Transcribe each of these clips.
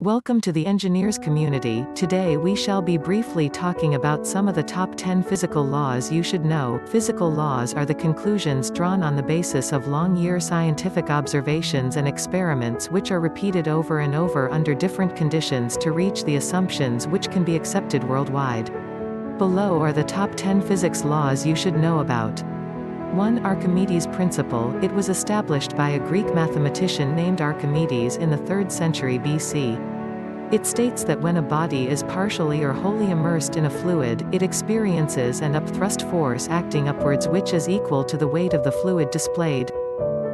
Welcome to the engineers community. Today we shall be briefly talking about some of the top 10 physical laws you should know. Physical laws are the conclusions drawn on the basis of long-year scientific observations and experiments which are repeated over and over under different conditions to reach the assumptions which can be accepted worldwide. Below are the top 10 physics laws you should know about. 1. Archimedes' principle, it was established by a Greek mathematician named Archimedes in the 3rd century BC. It states that when a body is partially or wholly immersed in a fluid, it experiences an upthrust force acting upwards which is equal to the weight of the fluid displayed.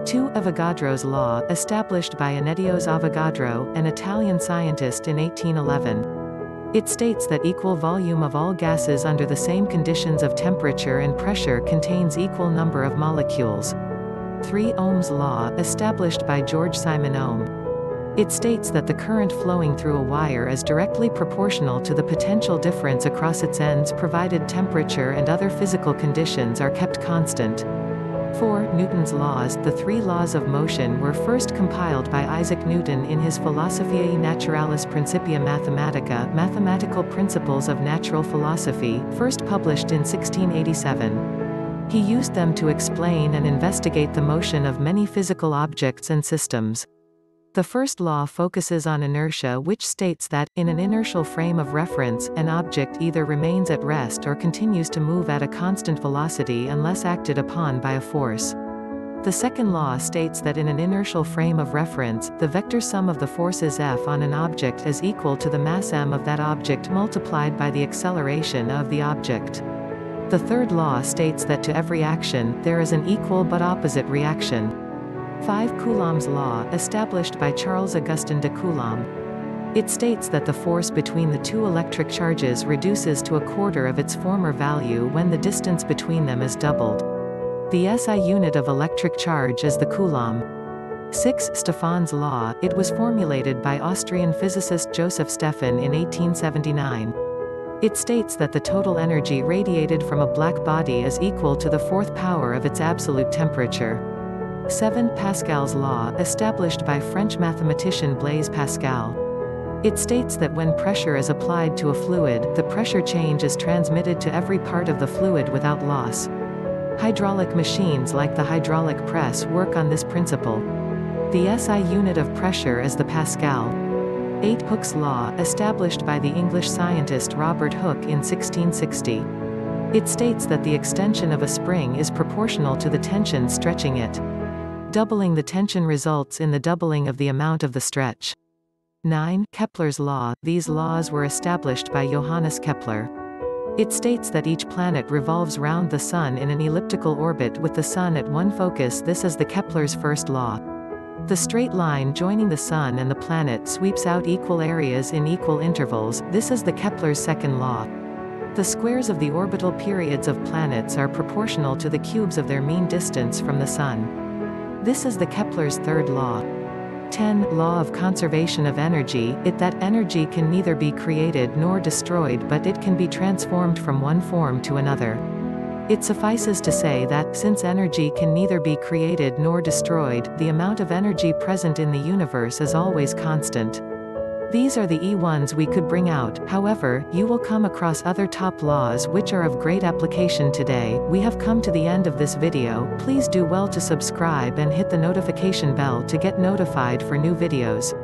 2. Avogadro's law, established by Annettios Avogadro, an Italian scientist in 1811. It states that equal volume of all gases under the same conditions of temperature and pressure contains equal number of molecules. 3 Ohm's law, established by George Simon Ohm. It states that the current flowing through a wire is directly proportional to the potential difference across its ends provided temperature and other physical conditions are kept constant. 4. Newton's laws The three laws of motion were first compiled by Isaac Newton in his Philosophiae Naturalis Principia Mathematica Mathematical Principles of Natural Philosophy, first published in 1687. He used them to explain and investigate the motion of many physical objects and systems. The first law focuses on inertia which states that, in an inertial frame of reference, an object either remains at rest or continues to move at a constant velocity unless acted upon by a force. The second law states that in an inertial frame of reference, the vector sum of the forces F on an object is equal to the mass m of that object multiplied by the acceleration of the object. The third law states that to every action, there is an equal but opposite reaction. 5 Coulomb's law, established by Charles Augustin de Coulomb. It states that the force between the two electric charges reduces to a quarter of its former value when the distance between them is doubled. The SI unit of electric charge is the coulomb. 6 Stefan's law, it was formulated by Austrian physicist Joseph Stefan in 1879. It states that the total energy radiated from a black body is equal to the fourth power of its absolute temperature. 7. Pascal's law, established by French mathematician Blaise Pascal. It states that when pressure is applied to a fluid, the pressure change is transmitted to every part of the fluid without loss. Hydraulic machines like the hydraulic press work on this principle. The SI unit of pressure is the Pascal. 8 Hooke's law, established by the English scientist Robert Hooke in 1660. It states that the extension of a spring is proportional to the tension stretching it. Doubling the tension results in the doubling of the amount of the stretch. 9. Kepler's law. These laws were established by Johannes Kepler. It states that each planet revolves round the Sun in an elliptical orbit with the Sun at one focus this is the Kepler's first law. The straight line joining the Sun and the planet sweeps out equal areas in equal intervals, this is the Kepler's second law. The squares of the orbital periods of planets are proportional to the cubes of their mean distance from the Sun. This is the Kepler's third law. 10. Law of conservation of energy, it that energy can neither be created nor destroyed but it can be transformed from one form to another. It suffices to say that, since energy can neither be created nor destroyed, the amount of energy present in the universe is always constant. These are the E1s we could bring out, however, you will come across other top laws which are of great application today. We have come to the end of this video, please do well to subscribe and hit the notification bell to get notified for new videos.